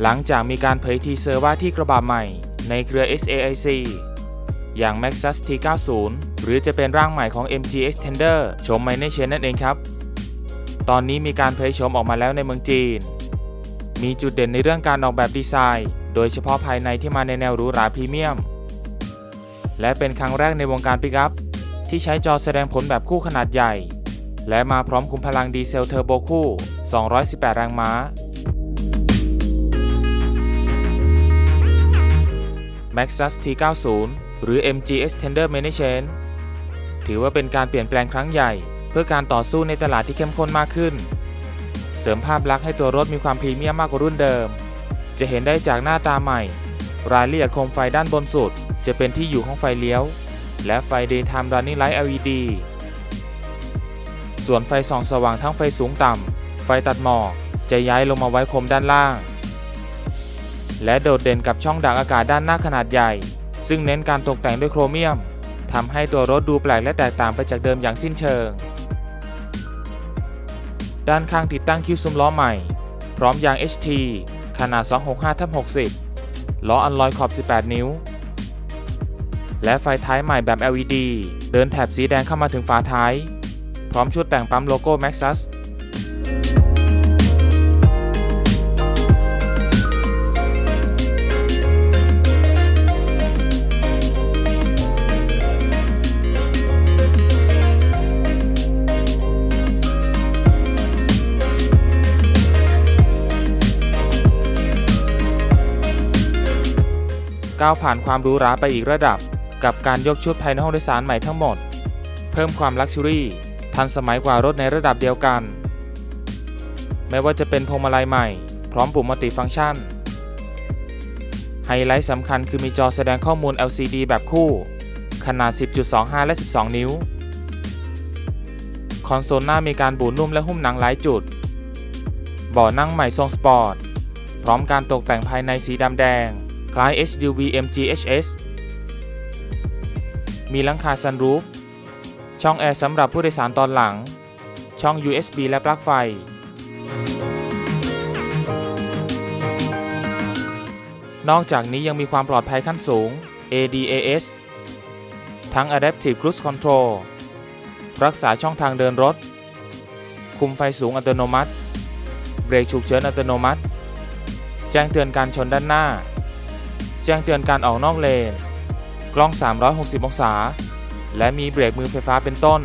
หลังจากมีการเผย teaser ว่าที่กระบะใหม่ในเครือ SAIC อย่าง Maxus T90 หรือจะเป็นร่างใหม่ของ MG Extender โฉม minor change นั่นเองครับ ตอนนี้มีการเผยโฉมออกมาแล้วในเมืองจีน มีจุดเด่นในเรื่องการออกแบบดีไซน์ โดยเฉพาะภายในที่มาในแนวหรูหราพรีเมียม และเป็นครั้งแรกในวงการปิกอัพ ที่ใช้จอแสดงผลแบบคู่ขนาดใหญ่ และมาพร้อมขุมพลังดีเซลเทอร์โบคู่ 218 แรงม้า Maxus T90 หรือ MG Extender Mini Chain ถือว่าเป็นการเปลี่ยนแปลงครั้งใหญ่ เพื่อการต่อสู้ในตลาดที่เข้มข้นมากขึ้น เสริมภาพลักษณ์ให้ตัวรถมีความพรีเมียมมากกว่ารุ่นเดิม จะเห็นได้จากหน้าตาใหม่ รายละเอียดโคมไฟด้านบนสุด จะเป็นที่อยู่ของไฟเลี้ยว และไฟ Daytime Running Light LED ส่วนไฟส่องสว่างทั้งไฟสูงต่ำ ไฟตัดหมอกจะย้ายลงมาไว้คมด้านล่าง และโดดเด่นกับช่องดักอากาศด้านหน้าขนาดใหญ่ ซึ่งเน้นการตกแต่งด้วยโครเมียมทำให้ตัวรถดูแปลกและแตกต่างไปจากเดิมอย่างสิ้นเชิง ด้านข้างติดตั้งคิ้วซุ้มล้อใหม่ พร้อมยาง HT ขนาด 265-60 ล้ออัลลอยขอบ 18 นิ้ว และไฟท้ายใหม่แบบ LED เดินแถบสีแดงเข้ามาถึงฝาท้าย พร้อมชุดแต่งปั๊มโลโก้ Maxus ก้าวผ่านความหรูหราไปอีกระดับ กับการยกชุดภายในห้องโดยสารใหม่ทั้งหมด เพิ่มความ luxury ทันสมัยกว่ารถในระดับเดียวกัน ไม่ว่าจะเป็นพวงมาลัยใหม่ พร้อมปุ่ม multifunction ไฮไลท์สำคัญคือมีจอแสดงข้อมูล LCD แบบคู่ ขนาด 10.25 และ 12 นิ้ว คอนโซลหน้ามีการบุนุ่มและหุ้มหนังหลายจุดเบาะนั่งใหม่ทรงสปอร์ต พร้อมการตกแต่งภายในสีดำแดง คล้าย SUV MG HS มีหลังคาซันรูฟ ช่องแอร์สำหรับผู้โดยสารตอนหลัง ช่อง USB และปลั๊กไฟ นอกจากนี้ยังมีความปลอดภัยขั้นสูง ADAS ทั้ง Adaptive Cruise Control รักษาช่องทางเดินรถ คุมไฟสูงอัตโนมัติ เบรกฉุกเฉินอัตโนมัติ แจ้งเตือนการชนด้านหน้า จ้งเตือนการออกนอกเลน กล้อง 360 องศา และมีเบรกมือไฟฟ้าเป็นต้น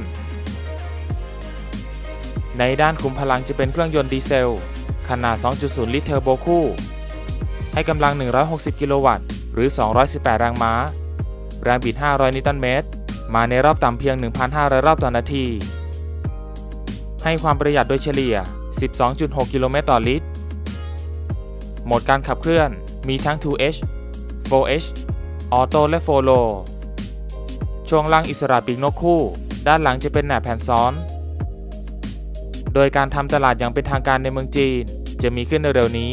ในด้านคุมพลังจะเป็นเครื่องยนต์ดีเซล ขนาด 2.0 ลิตรเทอร์โบคู่ ให้กำลัง 160 กิโลวัตต์ หรือ 218 แรงม้า แรงบิด 500 นิวตันเมตร มาในรอบต่ำเพียง 1,500 รอบต่อนาที ให้ความประหยัดโดยเฉลี่ย 12.6 กิโลเมตรต่อลิตร โหมดการขับเคลื่อนมีทั้ง 2H 4H ออโต้และ4 Low ช่วงล่างอิสระปีกนกคู่ ด้านหลังจะเป็นแหนบแผ่นซ้อน โดยการทำตลาดอย่างเป็นทางการในเมืองจีนจะมีขึ้นเร็วๆนี้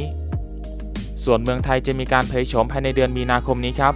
ส่วนเมืองไทยจะมีการเผยโฉมภายในเดือนมีนาคมนี้ครับ